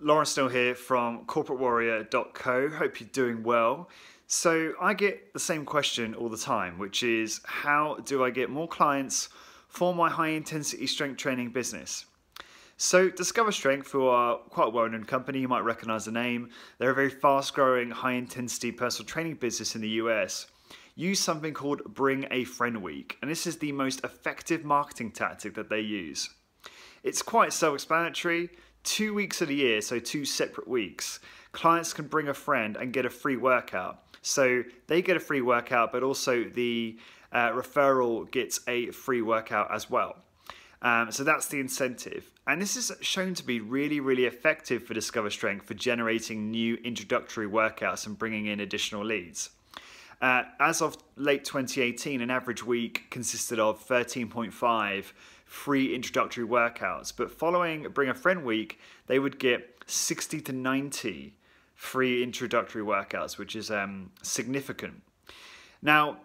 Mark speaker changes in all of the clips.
Speaker 1: Lawrence Neal here from corporatewarrior.co. Hope you're doing well. So, I get the same question all the time, which is how do I get more clients for my high intensity strength training business? So, Discover Strength, who are quite a well known company, you might recognize the name, they're a very fast growing, high intensity personal training business in the US. Use something called Bring a Friend Week, and this is the most effective marketing tactic that they use. It's quite self explanatory two weeks of the year, so two separate weeks, clients can bring a friend and get a free workout. So they get a free workout, but also the uh, referral gets a free workout as well. Um, so that's the incentive. And this is shown to be really, really effective for Discover Strength for generating new introductory workouts and bringing in additional leads. Uh, as of late 2018, an average week consisted of 13.5 free introductory workouts. But following Bring a Friend Week, they would get 60 to 90 free introductory workouts, which is um, significant. Now,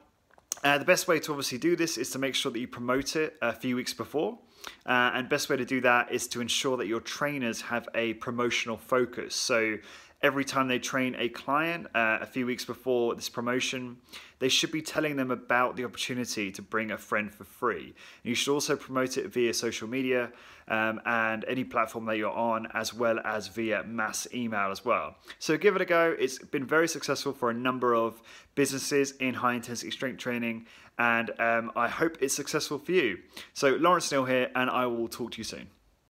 Speaker 1: uh, the best way to obviously do this is to make sure that you promote it a few weeks before. Uh, and best way to do that is to ensure that your trainers have a promotional focus. So every time they train a client uh, a few weeks before this promotion, they should be telling them about the opportunity to bring a friend for free. And you should also promote it via social media um, and any platform that you're on, as well as via mass email as well. So give it a go. It's been very successful for a number of businesses in high intensity strength training, and um, I hope it's successful for you. So Lawrence Neal here, and I will talk to you soon.